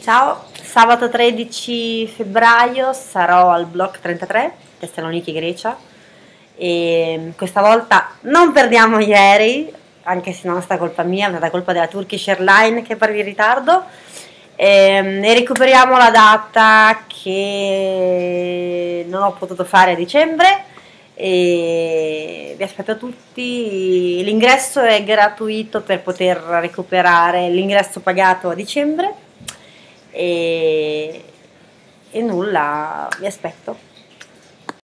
Ciao, sabato 13 febbraio sarò al Block 33, Thessaloniki, Grecia. E questa volta non perdiamo ieri, anche se non è stata colpa mia, è stata colpa della Turkish Airlines che è per in ritardo. E, e recuperiamo la data che non ho potuto fare a dicembre e vi aspetto tutti. L'ingresso è gratuito per poter recuperare l'ingresso pagato a dicembre e, e nulla, vi aspetto.